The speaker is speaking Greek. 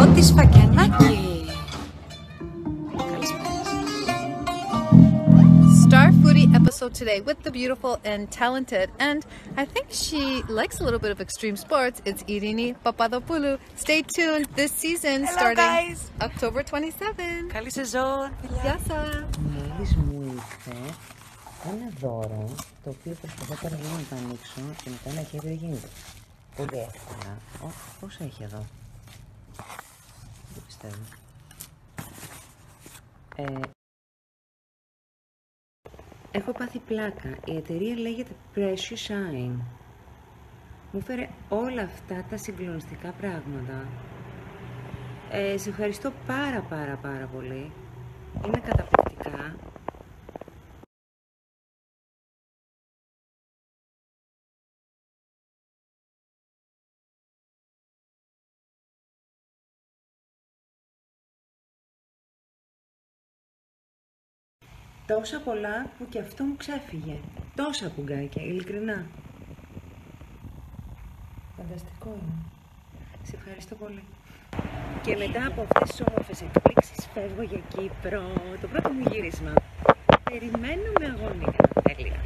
Μελέτη Σφακιανάκη. Star Foodie episode today with the beautiful and talented, and I think she likes a little bit of extreme sports. It's Irini Papadopoulou. Stay tuned this season starting guys. October 27. Καλή σεζόν. Γεια σα. Μόλις μου ήρθε ένα δώρο το οποίο προσπαθώ τώρα λίγο να το ανοίξω και μετά ένα χέρι δεν γίνεται. Πολύ εύκολα. Ω, πόσο έχει εδώ. Δεν πιστεύω. Ε, έχω πάθει πλάκα. Η εταιρεία λέγεται Precious Shine. Μου φέρε όλα αυτά τα συγκλονιστικά πράγματα. Ε, σε ευχαριστώ πάρα πάρα πάρα πολύ. Είναι καταπληκτικά. Τόσα πολλά που και αυτό μου ξέφυγε. Τόσα κουγκάκια, ειλικρινά. Φανταστικό είναι. Σε ευχαριστώ πολύ. Και μετά από αυτές τις όμορφες εκπλήξεις φεύγω για Κύπρο. Το πρώτο μου γύρισμα. Περιμένω με αγωνία. Τέλεια.